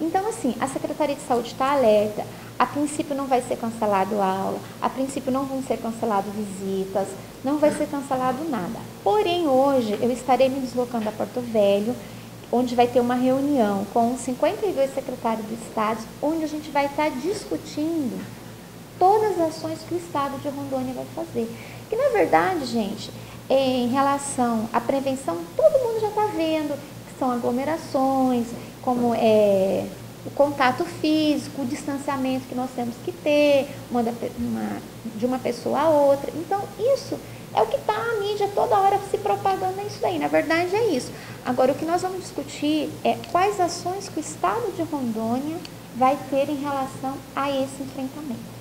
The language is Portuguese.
Então, assim, a Secretaria de Saúde está alerta. A princípio não vai ser cancelado aula, a princípio não vão ser canceladas visitas, não vai ser cancelado nada. Porém, hoje eu estarei me deslocando a Porto Velho, onde vai ter uma reunião com 52 secretários do Estado, onde a gente vai estar discutindo todas as ações que o Estado de Rondônia vai fazer. Que na verdade, gente, em relação à prevenção, todo mundo já está vendo que são aglomerações, como é o contato físico, o distanciamento que nós temos que ter uma, uma, de uma pessoa a outra. Então, isso é o que está a mídia toda hora se propagando, é isso daí. Na verdade, é isso. Agora, o que nós vamos discutir é quais ações que o Estado de Rondônia vai ter em relação a esse enfrentamento.